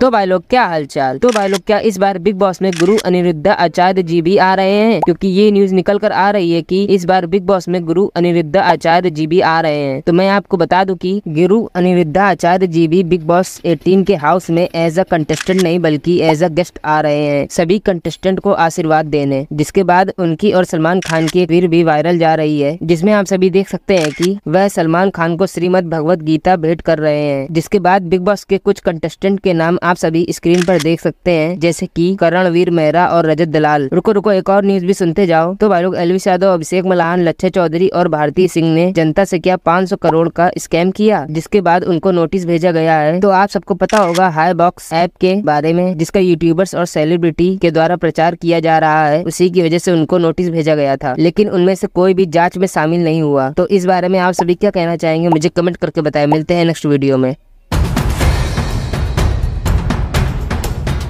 तो भाई लोग, क्या हालचाल? तो भाई लोग, क्या इस बार बिग बॉस में गुरु अनिरुद्ध, आचार्य जी भी आ रहे हैं? क्योंकि ये न्यूज़ निकल कर आ रही है कि इस बार बिग बॉस में गुरु अनिरुद्ध, आचार्य जी भी आ रहे हैं। तो मैं आपको बता दूँ कि गुरु अनिरुद्ध, आचार्य जी भी बिग बॉस 18 के हाउस में एज अ कंटेस्टेंट नहीं, बल्कि एज अ गेस्ट आ रहे हैं। सभी कंटेस्टेंट को आशीर्वाद देने। जिसके बाद उनकी और सलमान खान की फिर भी वायरल जा रही है, जिसमें आप सभी देख सकते हैं की वह सलमान खान को श्रीमद भगवत गीता भेंट कर रहे हैं। जिसके बाद बिग बॉस के कुछ कंटेस्टेंट के नाम आप सभी स्क्रीन पर देख सकते हैं, जैसे कि करणवीर मेहरा और रजत दलाल। रुको रुको, एक और न्यूज़ भी सुनते जाओ। तो भाई लोग एलविस यादव, अभिषेक मलान लच्छा चौधरी और भारती सिंह ने जनता से क्या 500 करोड़ का स्कैम किया, जिसके बाद उनको नोटिस भेजा गया है? तो आप सबको पता होगा हाई बॉक्स ऐप के बारे में, जिसका यूट्यूबर्स और सेलिब्रिटी के द्वारा प्रचार किया जा रहा है, उसी की वजह से उनको नोटिस भेजा गया था। लेकिन उनमें से कोई भी जाँच में शामिल नहीं हुआ। तो इस बारे में आप सभी क्या कहना चाहेंगे, मुझे कमेंट करके बताए। मिलते हैं नेक्स्ट वीडियो में।